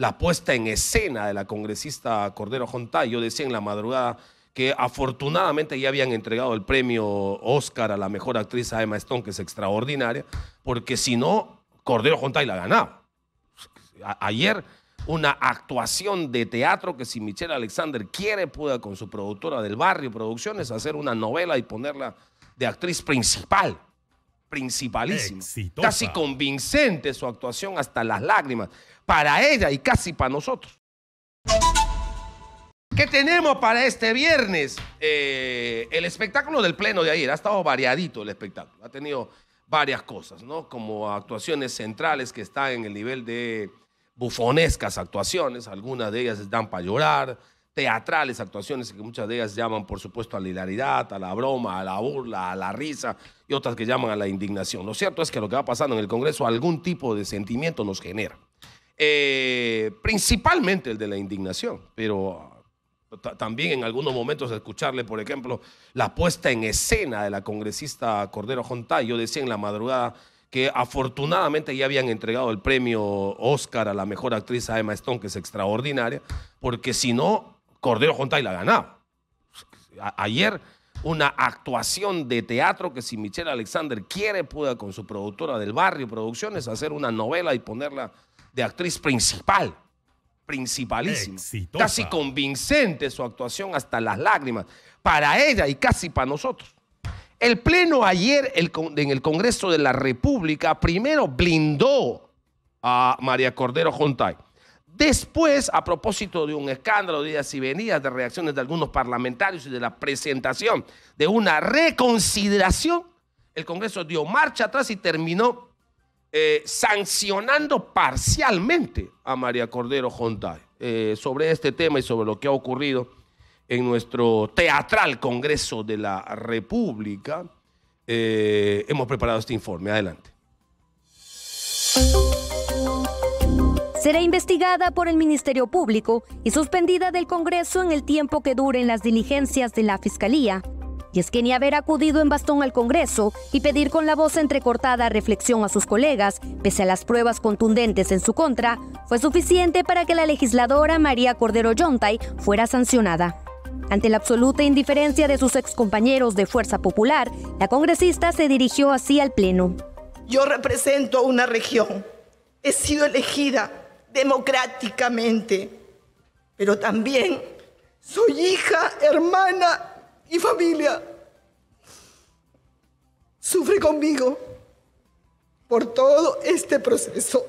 la puesta en escena de la congresista Cordero Jontay. Yo decía en la madrugada que afortunadamente ya habían entregado el premio Oscar a la mejor actriz a Emma Stone, que es extraordinaria, porque si no, Cordero Jontay la ganaba. ayer una actuación de teatro que si Michelle Alexander quiere, pueda con su productora del barrio Producciones hacer una novela y ponerla de actriz principal, principalísima. Casi convincente su actuación hasta las lágrimas, para ella y casi para nosotros. ¿Qué tenemos para este viernes? Eh, el espectáculo del pleno de ayer ha estado variadito el espectáculo, ha tenido varias cosas, ¿no? Como actuaciones centrales que están en el nivel de bufonescas actuaciones, algunas de ellas dan para llorar, teatrales actuaciones que muchas de ellas llaman, por supuesto, a la hilaridad, a la broma, a la burla, a la risa y otras que llaman a la indignación. Lo cierto es que lo que va pasando en el Congreso algún tipo de sentimiento nos genera. Eh, principalmente el de la indignación, pero también en algunos momentos escucharle, por ejemplo, la puesta en escena de la congresista Cordero Jontay. Yo decía en la madrugada que afortunadamente ya habían entregado el premio Oscar a la mejor actriz a Emma Stone, que es extraordinaria, porque si no, Cordero Jontay la ganaba. Ayer una actuación de teatro que si Michelle Alexander quiere, pueda con su productora del barrio Producciones hacer una novela y ponerla de actriz principal, principalísima. Casi convincente su actuación hasta las lágrimas, para ella y casi para nosotros. El Pleno ayer en el Congreso de la República primero blindó a María Cordero Jontay. Después, a propósito de un escándalo de idas y venidas, de reacciones de algunos parlamentarios y de la presentación de una reconsideración, el Congreso dio marcha atrás y terminó eh, sancionando parcialmente a María Cordero Jontay eh, sobre este tema y sobre lo que ha ocurrido en nuestro teatral Congreso de la República, eh, hemos preparado este informe. Adelante. Será investigada por el Ministerio Público y suspendida del Congreso en el tiempo que duren las diligencias de la Fiscalía. Y es que ni haber acudido en bastón al Congreso y pedir con la voz entrecortada reflexión a sus colegas, pese a las pruebas contundentes en su contra, fue suficiente para que la legisladora María Cordero Yontay fuera sancionada. Ante la absoluta indiferencia de sus excompañeros de Fuerza Popular, la congresista se dirigió así al Pleno. Yo represento una región. He sido elegida democráticamente, pero también soy hija, hermana y familia. Sufre conmigo por todo este proceso.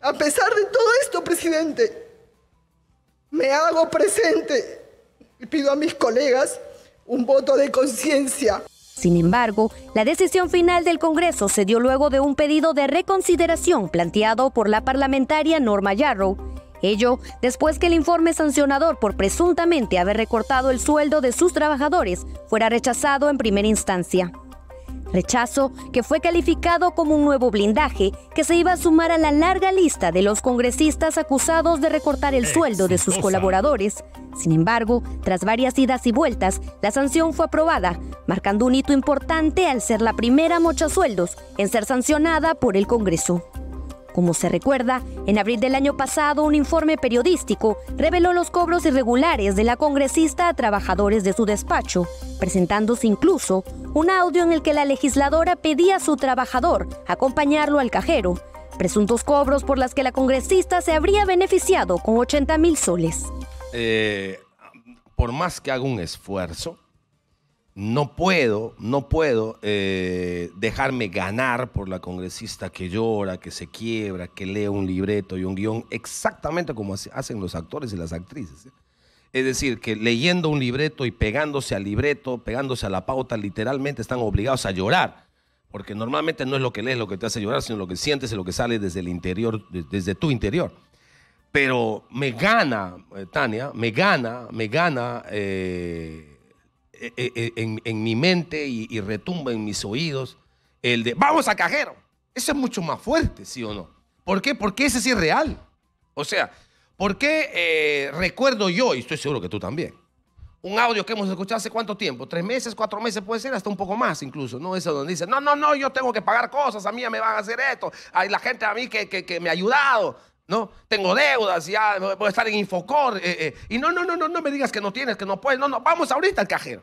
A pesar de todo esto, presidente, me hago presente y pido a mis colegas un voto de conciencia. Sin embargo, la decisión final del Congreso se dio luego de un pedido de reconsideración planteado por la parlamentaria Norma Yarrow. Ello después que el informe sancionador por presuntamente haber recortado el sueldo de sus trabajadores fuera rechazado en primera instancia. Rechazo que fue calificado como un nuevo blindaje que se iba a sumar a la larga lista de los congresistas acusados de recortar el sueldo de sus colaboradores. Sin embargo, tras varias idas y vueltas, la sanción fue aprobada, marcando un hito importante al ser la primera mocha sueldos en ser sancionada por el Congreso. Como se recuerda, en abril del año pasado un informe periodístico reveló los cobros irregulares de la congresista a trabajadores de su despacho, presentándose incluso un audio en el que la legisladora pedía a su trabajador acompañarlo al cajero, presuntos cobros por las que la congresista se habría beneficiado con 80 mil soles. Eh, por más que haga un esfuerzo, no puedo, no puedo eh, dejarme ganar por la congresista que llora, que se quiebra, que lee un libreto y un guion, exactamente como hacen los actores y las actrices. ¿eh? Es decir, que leyendo un libreto y pegándose al libreto, pegándose a la pauta, literalmente están obligados a llorar. Porque normalmente no es lo que lees lo que te hace llorar, sino lo que sientes y lo que sale desde el interior, desde tu interior. Pero me gana, eh, Tania, me gana, me gana eh, eh, en, mi mente y, retumba en mis oídos el de vamos a cajero. Eso es mucho más fuerte, ¿sí o no? ¿Por qué? Porque ese sí es real. O sea, ¿por qué recuerdo yo, y estoy seguro que tú también, un audio que hemos escuchado hace cuánto tiempo, tres meses, cuatro meses, puede ser hasta un poco más incluso, ¿no? Eso donde dice, no, no, no, yo tengo que pagar cosas, a mí me van a hacer esto, hay la gente a mí que, que, que me ha ayudado. ¿No? Tengo deudas, ya voy a estar en Infocor. Eh, eh, y no, no, no, no, no me digas que no tienes, que no puedes. No, no, vamos ahorita al cajero.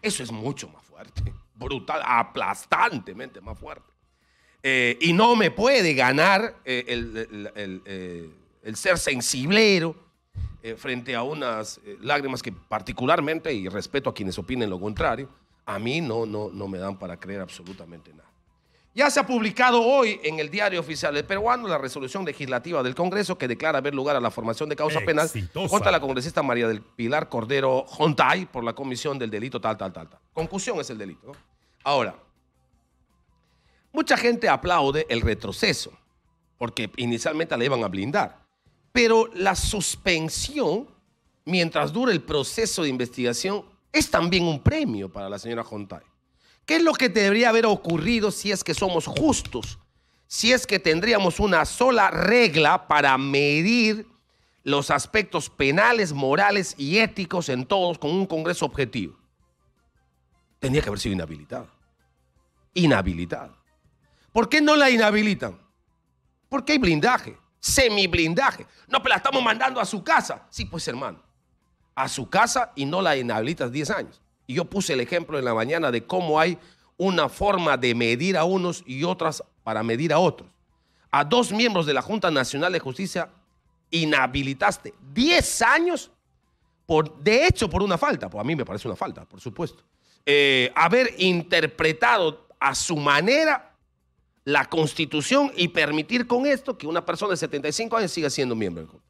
Eso es mucho más fuerte, brutal, aplastantemente más fuerte. Eh, y no me puede ganar el, el, ser sensiblero frente a unas lágrimas que particularmente, y respeto a quienes opinen lo contrario, a mí no, no, no me dan para creer absolutamente nada. Ya se ha publicado hoy en el diario oficial del peruano la resolución legislativa del Congreso que declara haber lugar a la formación de causa penal contra la congresista María del Pilar Cordero Jontay por la comisión del delito tal, tal, tal, tal. Conclusión es el delito. Ahora, mucha gente aplaude el retroceso porque inicialmente la iban a blindar, pero la suspensión mientras dure el proceso de investigación es también un premio para la señora Jontay. ¿Qué es lo que debería haber ocurrido si es que somos justos? Si es que tendríamos una sola regla para medir los aspectos penales, morales y éticos en todos con un Congreso objetivo. Tenía que haber sido inhabilitada. Inhabilitada. ¿Por qué no la inhabilitan? Porque hay blindaje, semi-blindaje. No, pero la estamos mandando a su casa. Sí, pues hermano, a su casa y no la inhabilitas 10 años. Y yo puse el ejemplo en la mañana de cómo hay una forma de medir a unos y otras para medir a otros. A dos miembros de la Junta Nacional de Justicia inhabilitaste 10 años, por, de hecho por una falta, pues a mí me parece una falta, por supuesto. Eh, haber interpretado a su manera la constitución y permitir con esto que una persona de 75 años siga siendo miembro del.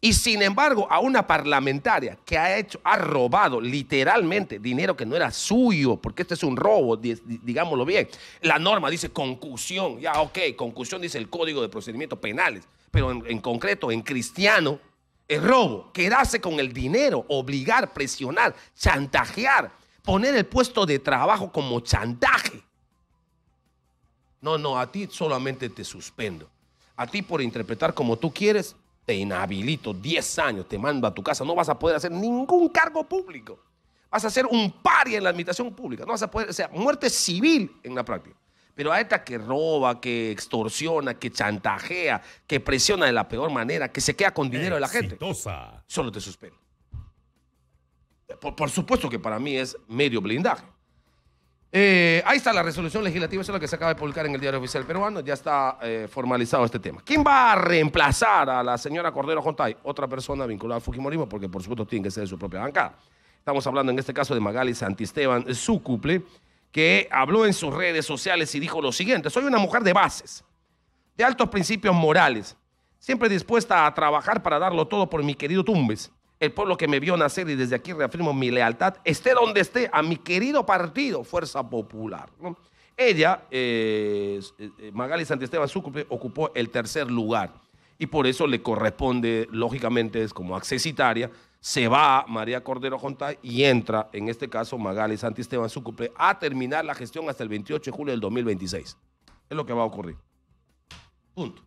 Y sin embargo, a una parlamentaria que ha hecho, ha robado literalmente dinero que no era suyo, porque este es un robo, digámoslo bien. La norma dice concusión, ya ok, concusión dice el Código de Procedimientos Penales, pero en, concreto, en cristiano, es robo, quedarse con el dinero, obligar, presionar, chantajear, poner el puesto de trabajo como chantaje. No, no, a ti solamente te suspendo. A ti por interpretar como tú quieres, te inhabilito 10 años, te mando a tu casa, no vas a poder hacer ningún cargo público. Vas a ser un paria en la administración pública, no vas a poder, o sea, muerte civil en la práctica. Pero a esta que roba, que extorsiona, que chantajea, que presiona de la peor manera, que se queda con dinero de la gente, solo te suspende. por supuesto que para mí es medio blindaje. Eh, ahí está la resolución legislativa, eso es lo que se acaba de publicar en el diario oficial peruano, ya está eh, formalizado este tema. ¿Quién va a reemplazar a la señora Cordero Jontay? Otra persona vinculada al Fujimorismo, porque por supuesto tiene que ser de su propia bancada. Estamos hablando en este caso de Magali Santisteban Súcuple, que habló en sus redes sociales y dijo lo siguiente, soy una mujer de bases, de altos principios morales, siempre dispuesta a trabajar para darlo todo por mi querido Tumbes el pueblo que me vio nacer y desde aquí reafirmo mi lealtad, esté donde esté, a mi querido partido, Fuerza Popular. Ella, eh, eh, Magali Santisteban Sucre, ocupó el tercer lugar y por eso le corresponde, lógicamente, es como accesitaria, se va María Cordero Jontay y entra, en este caso, Magali Santisteban Sucre, a terminar la gestión hasta el 28 de julio del 2026. Es lo que va a ocurrir. Punto.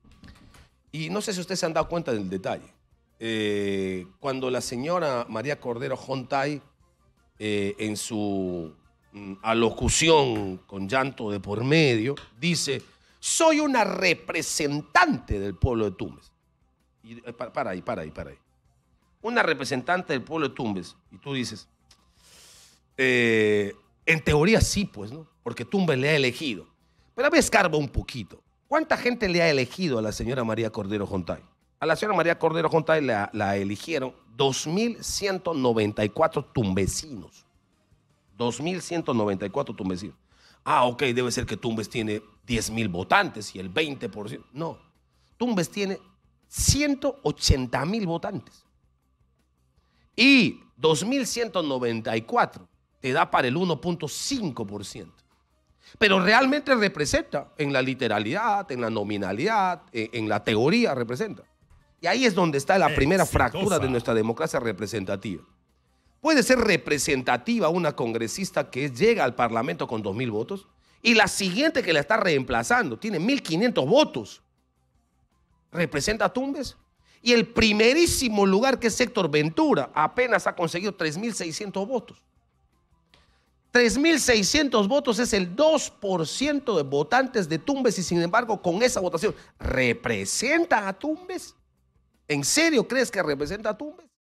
Y no sé si ustedes se han dado cuenta del detalle. Eh, cuando la señora María Cordero Jontay, eh, en su mm, alocución con llanto de por medio, dice, soy una representante del pueblo de Tumbes. Y, eh, para, ahí, para ahí, para ahí. Una representante del pueblo de Tumbes. Y tú dices, en teoría sí, pues, ¿no? Porque Tumbes le ha elegido. Pero a ver, escarba un poquito. ¿Cuánta gente le ha elegido a la señora María Cordero Jontay? A la señora María Cordero Jontay la, la eligieron 2.194 tumbesinos. 2.194 tumbesinos. Ah, ok, debe ser que Tumbes tiene 10.000 votantes y el 20%. No, Tumbes tiene 180.000 votantes. Y 2.194 te da para el 1.5%. Pero realmente representa en la literalidad, en la nominalidad, en la teoría representa. Y ahí es donde está la primera fractura de nuestra democracia representativa. Puede ser representativa una congresista que llega al Parlamento con 2.000 votos y la siguiente que la está reemplazando tiene 1.500 votos. ¿Representa a Tumbes? Y el primerísimo lugar, que es Héctor Ventura, apenas ha conseguido 3.600 votos. 3.600 votos es el 2% de votantes de Tumbes y sin embargo con esa votación, ¿representa a Tumbes? ¿En serio crees que representa a Tumbes?